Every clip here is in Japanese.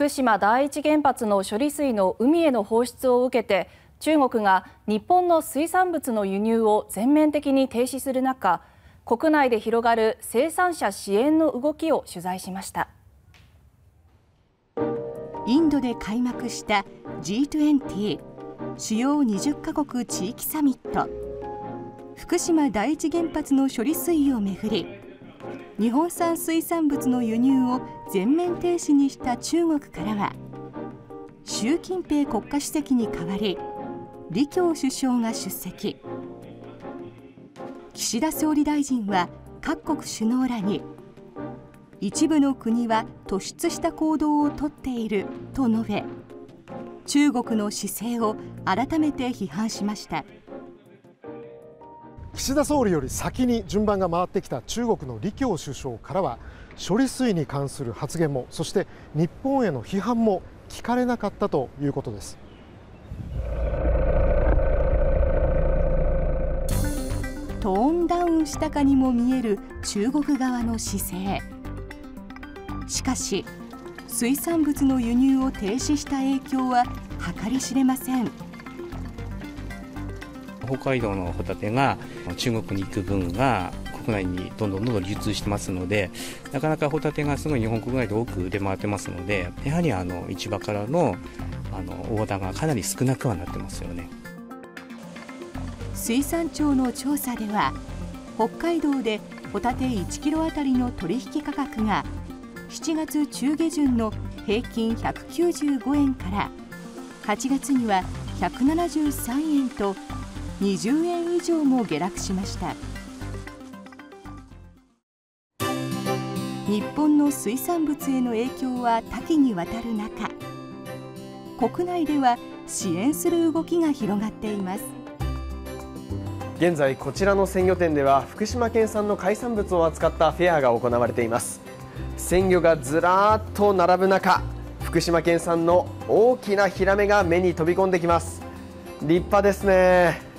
福島第一原発の処理水の海への放出を受けて中国が日本の水産物の輸入を全面的に停止する中国内で広がる生産者支援の動きを取材しました。インドで開幕した G20 主要20カ国地域サミット。福島第一原発の処理水をめぐり日本産水産物の輸入を全面停止にした中国からは習近平国家主席に代わり李強首相が出席。岸田総理大臣は各国首脳らに一部の国は突出した行動をとっていると述べ中国の姿勢を改めて批判しました。岸田総理より先に順番が回ってきた中国の李強首相からは処理水に関する発言もそして日本への批判も聞かれなかったということです。トーンダウンしたかにも見える中国側の姿勢。しかし水産物の輸入を停止した影響は計り知れません。北海道のホタテが中国に行く分が国内にどんどんどんどん流通してますのでなかなかホタテがすごい日本国内で多く出回ってますのでやはりあの市場からのあのオーダーがかなり少なくはなってますよね。水産庁の調査では北海道でホタテ1キロあたりの取引価格が7月中下旬の平均195円から8月には173円と20円以上も下落しました。日本の水産物への影響は多岐にわたる中国内では支援する動きが広がっています。現在こちらの鮮魚店では福島県産の海産物を扱ったフェアが行われています。鮮魚がずらーっと並ぶ中福島県産の大きなヒラメが目に飛び込んできます。立派ですね。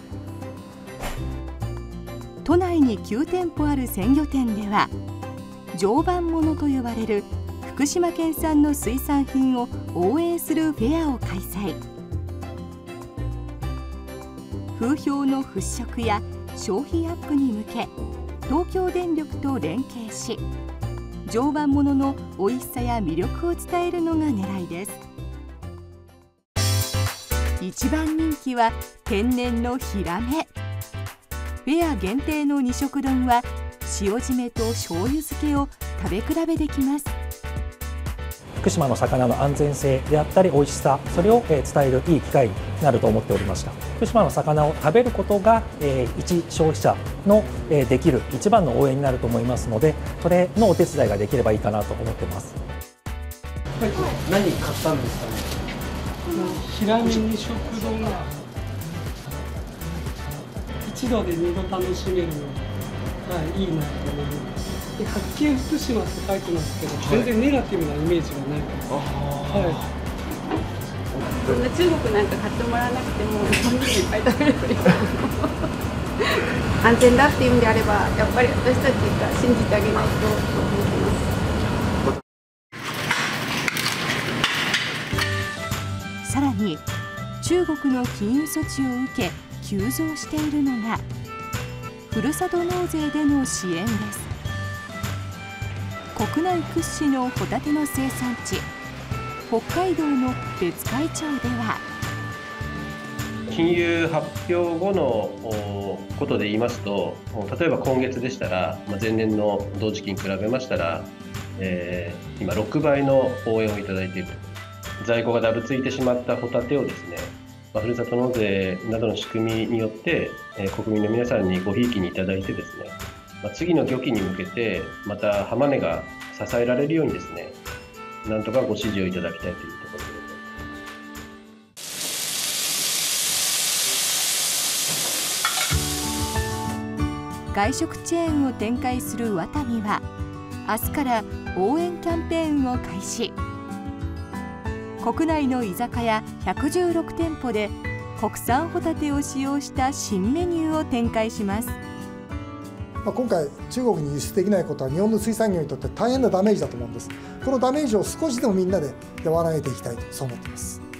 都内に9店舗ある鮮魚店では常磐ものと呼ばれる福島県産の水産品を応援するフェアを開催。風評の払拭や消費アップに向け東京電力と連携し常磐ものの美味しさや魅力を伝えるのが狙いです。一番人気は天然のヒラメ。フェア限定の二色丼は塩締めと醤油漬けを食べ比べできます。福島の魚の安全性であったり美味しさそれを伝えるいい機会になると思っておりました。福島の魚を食べることが一消費者のできる一番の応援になると思いますのでそれのお手伝いができればいいかなと思ってます。何買ったんですかね？ヒラメ二色丼が一度で二度楽しめるのはい、いいなと思います。で発見福島って書いてますけど、はい、全然ネガティブなイメージがないです、はい。そんな中国なんか買ってもらわなくても日本人いっぱい食べればいい安全だっていうんであればやっぱり私たちが信じてあげないとと思って中国の金融措置を受け急増しているのがふるさと納税での支援です。国内屈指のホタテの生産地北海道の別海町では金融発表後のことで言いますと例えば今月でしたら前年の同時期に比べましたら、えー、今6倍の応援をいただいている在庫がだぶついてしまったホタテをですねまあ、ふるさと納税などの仕組みによって、えー、国民の皆さんにごひいきにいただいてですね、まあ、次の漁期に向けてまた浜値が支えられるようにですねなんとかご支持をいただきたいというところでございます外食チェーンを展開するワタミは明日から応援キャンペーンを開始。国内の居酒屋116店舗で国産ホタテを使用した新メニューを展開しますま、今回、中国に輸出できないことは日本の水産業にとって大変なダメージだと思うんです。このダメージを少しでもみんなで和らげていきたいとそう思っています。